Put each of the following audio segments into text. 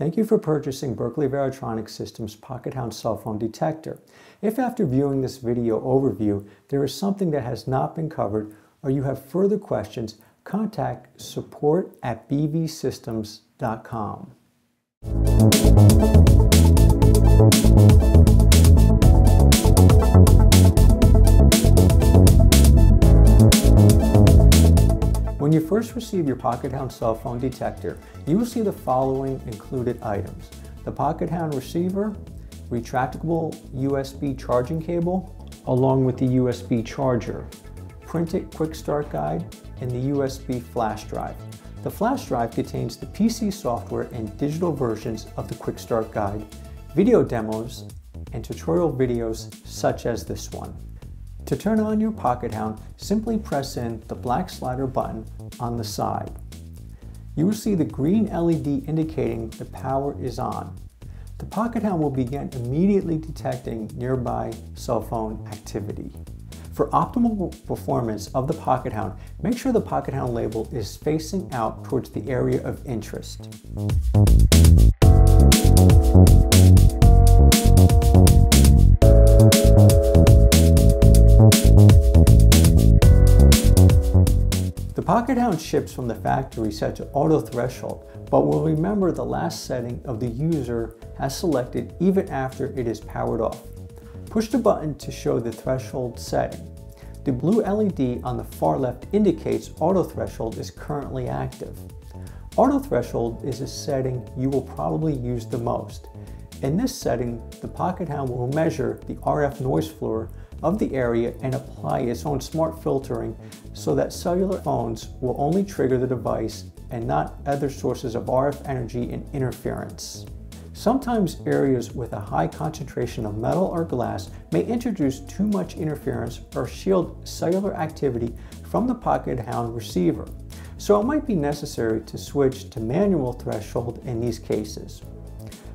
Thank you for purchasing Berkeley Varitronics Systems Pocket Hound cell phone detector. If after viewing this video overview there is something that has not been covered or you have further questions, contact support at bvsystems.com. When you first receive your Pocket Hound cell phone detector, you will see the following included items. The Pocket Hound receiver, retractable USB charging cable, along with the USB charger, printed quick start guide, and the USB flash drive. The flash drive contains the PC software and digital versions of the quick start guide, video demos, and tutorial videos such as this one. To turn on your Pocket Hound, simply press in the black slider button on the side. You will see the green LED indicating the power is on. The Pocket Hound will begin immediately detecting nearby cell phone activity. For optimal performance of the Pocket Hound, make sure the Pocket Hound label is facing out towards the area of interest. Pocket Hound ships from the factory set to auto threshold, but will remember the last setting of the user has selected even after it is powered off. Push the button to show the threshold setting. The blue LED on the far left indicates auto threshold is currently active. Auto threshold is a setting you will probably use the most. In this setting, the Pocket Hound will measure the RF noise floor of the area and apply its own smart filtering so that cellular phones will only trigger the device and not other sources of RF energy and interference. Sometimes areas with a high concentration of metal or glass may introduce too much interference or shield cellular activity from the Pocket Hound receiver, so it might be necessary to switch to manual threshold in these cases.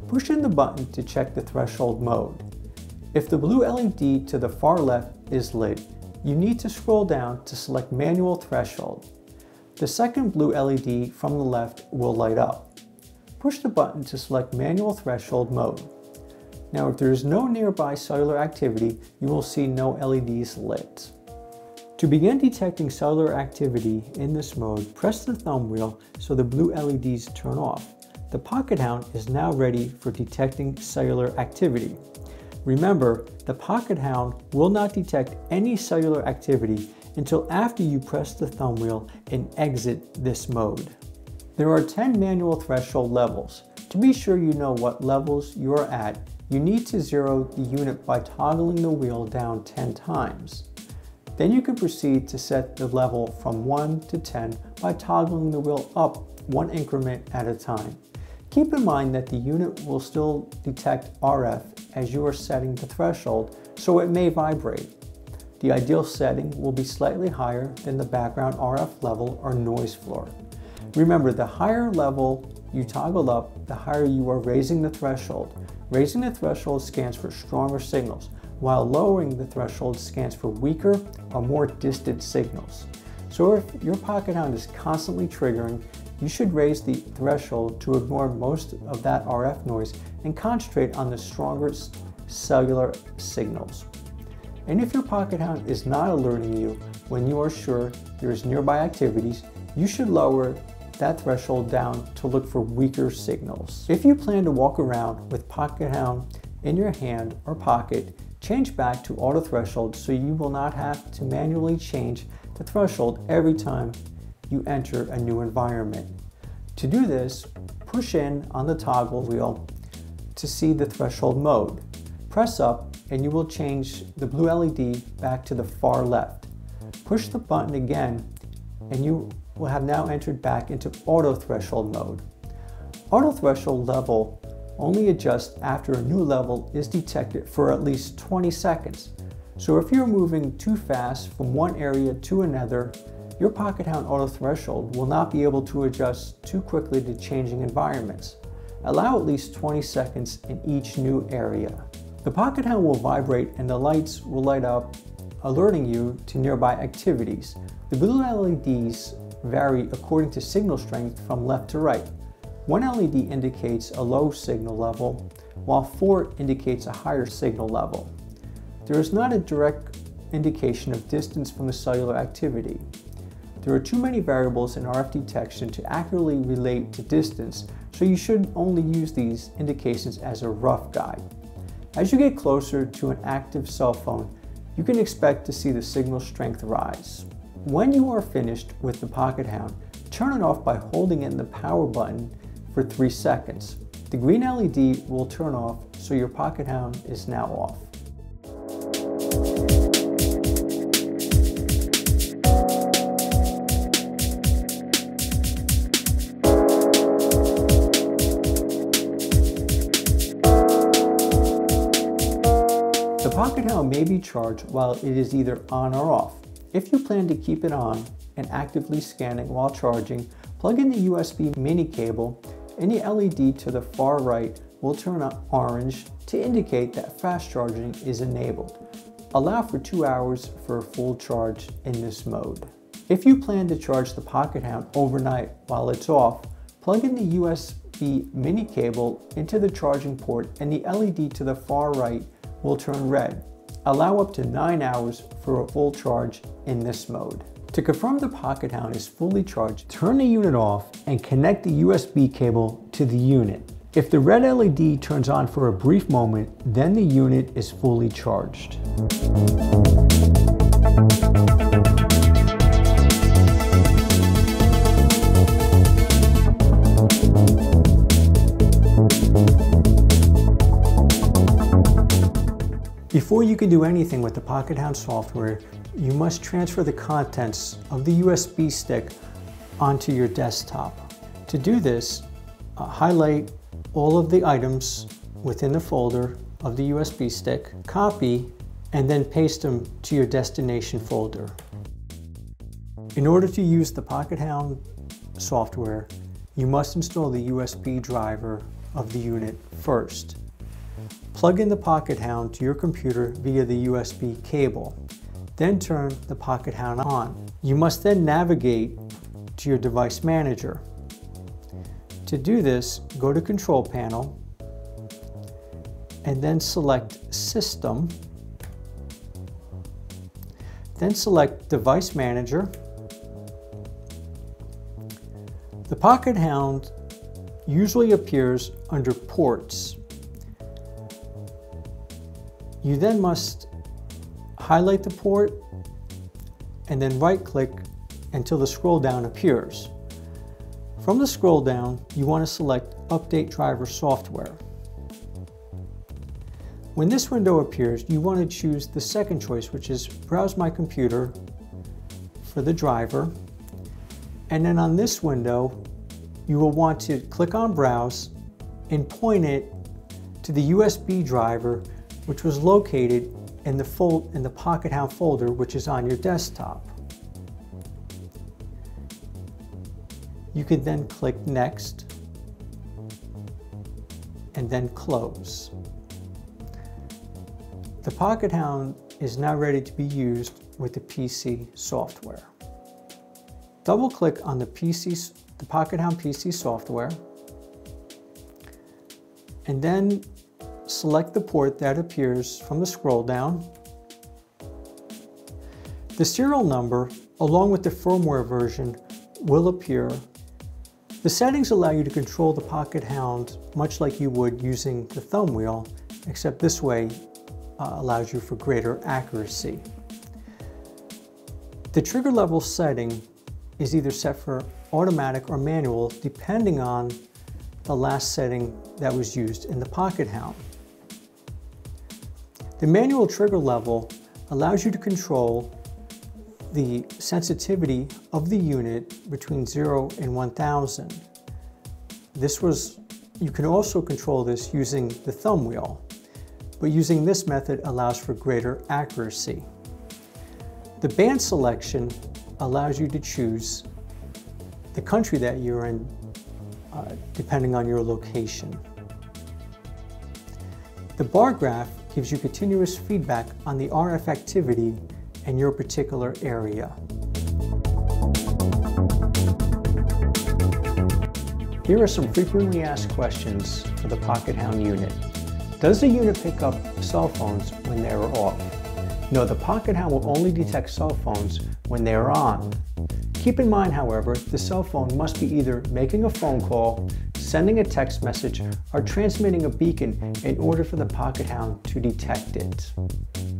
Push in the button to check the threshold mode. If the blue LED to the far left is lit, you need to scroll down to select Manual Threshold. The second blue LED from the left will light up. Push the button to select Manual Threshold mode. Now if there is no nearby cellular activity, you will see no LEDs lit. To begin detecting cellular activity in this mode, press the thumb wheel so the blue LEDs turn off. The Pocket Hound is now ready for detecting cellular activity. Remember, the Pocket Hound will not detect any cellular activity until after you press the thumb wheel and exit this mode. There are 10 manual threshold levels. To be sure you know what levels you are at, you need to zero the unit by toggling the wheel down 10 times. Then you can proceed to set the level from 1 to 10 by toggling the wheel up one increment at a time. Keep in mind that the unit will still detect RF as you are setting the threshold, so it may vibrate. The ideal setting will be slightly higher than the background RF level or noise floor. Remember, the higher level you toggle up, the higher you are raising the threshold. Raising the threshold scans for stronger signals, while lowering the threshold scans for weaker or more distant signals. So if your Pocket Hound is constantly triggering, you should raise the threshold to ignore most of that RF noise and concentrate on the stronger cellular signals. And if your Pocket Hound is not alerting you when you are sure there is nearby activities, you should lower that threshold down to look for weaker signals. If you plan to walk around with Pocket Hound in your hand or pocket, change back to auto threshold so you will not have to manually change the threshold every time you enter a new environment. To do this, push in on the toggle wheel to see the threshold mode. Press up and you will change the blue LED back to the far left. Push the button again and you will have now entered back into auto threshold mode. Auto threshold level only adjusts after a new level is detected for at least 20 seconds. So if you're moving too fast from one area to another, your Pocket Hound Auto Threshold will not be able to adjust too quickly to changing environments. Allow at least 20 seconds in each new area. The Pocket Hound will vibrate and the lights will light up, alerting you to nearby activities. The blue LEDs vary according to signal strength from left to right. One LED indicates a low signal level, while four indicates a higher signal level. There is not a direct indication of distance from the cellular activity. There are too many variables in RF detection to accurately relate to distance, so you should only use these indications as a rough guide. As you get closer to an active cell phone, you can expect to see the signal strength rise. When you are finished with the Pocket Hound, turn it off by holding in the power button for 3 seconds. The green LED will turn off so your Pocket Hound is now off. May be charged while it is either on or off. If you plan to keep it on and actively scanning while charging, plug in the USB mini cable the LED to the far right will turn orange to indicate that fast charging is enabled. Allow for two hours for a full charge in this mode. If you plan to charge the Pocket Hound overnight while it's off, plug in the USB mini cable into the charging port and the LED to the far right will turn red. Allow up to 9 hours for a full charge in this mode. To confirm the Pocket Hound is fully charged, turn the unit off and connect the USB cable to the unit. If the red LED turns on for a brief moment, then the unit is fully charged. Before you can do anything with the Pocket Hound software, you must transfer the contents of the USB stick onto your desktop. To do this, uh, highlight all of the items within the folder of the USB stick, copy, and then paste them to your destination folder. In order to use the Pocket Hound software, you must install the USB driver of the unit first. Plug in the Pocket Hound to your computer via the USB cable. Then turn the Pocket Hound on. You must then navigate to your device manager. To do this, go to Control Panel and then select System. Then select Device Manager. The Pocket Hound usually appears under Ports. You then must highlight the port and then right click until the scroll down appears. From the scroll down, you want to select Update Driver Software. When this window appears, you want to choose the second choice, which is Browse My Computer for the driver. And then on this window, you will want to click on Browse and point it to the USB driver which was located in the, fold, in the Pocket Hound folder, which is on your desktop. You can then click Next and then Close. The Pocket Hound is now ready to be used with the PC software. Double click on the PC, the Pocket Hound PC software, and then select the port that appears from the scroll down. The serial number, along with the firmware version, will appear. The settings allow you to control the Pocket Hound much like you would using the thumb wheel, except this way uh, allows you for greater accuracy. The trigger level setting is either set for automatic or manual depending on the last setting that was used in the Pocket Hound. The manual trigger level allows you to control the sensitivity of the unit between 0 and 1000. This was, you can also control this using the thumb wheel, but using this method allows for greater accuracy. The band selection allows you to choose the country that you're in, uh, depending on your location. The bar graph gives you continuous feedback on the RF activity in your particular area. Here are some frequently asked questions for the Pocket Hound unit. Does the unit pick up cell phones when they are off? No, the Pocket Hound will only detect cell phones when they are on. Keep in mind, however, the cell phone must be either making a phone call, sending a text message, or transmitting a beacon in order for the Pocket Hound to detect it.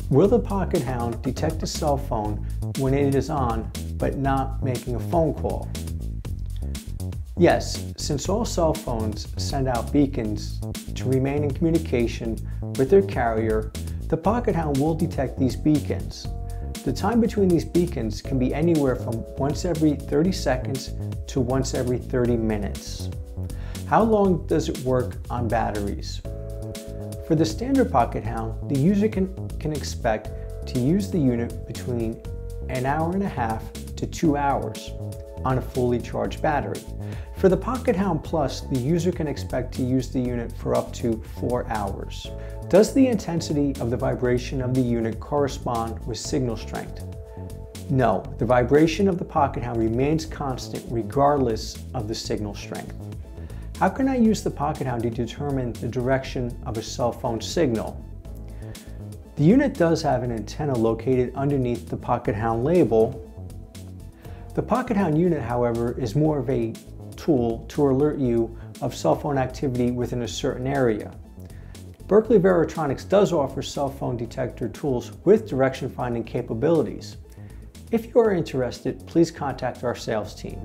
Will the Pocket Hound detect a cell phone when it is on but not making a phone call? Yes, since all cell phones send out beacons to remain in communication with their carrier, the Pocket Hound will detect these beacons. The time between these beacons can be anywhere from once every 30 seconds to once every 30 minutes. How long does it work on batteries? For the standard Pocket Hound, the user can, can expect to use the unit between an hour and a half to two hours on a fully charged battery. For the Pocket Hound Plus, the user can expect to use the unit for up to four hours. Does the intensity of the vibration of the unit correspond with signal strength? No, the vibration of the Pocket Hound remains constant regardless of the signal strength. How can I use the Pocket Hound to determine the direction of a cell phone signal? The unit does have an antenna located underneath the Pocket Hound label the Pocket Hound unit, however, is more of a tool to alert you of cell phone activity within a certain area. Berkeley Varitronics does offer cell phone detector tools with direction finding capabilities. If you are interested, please contact our sales team.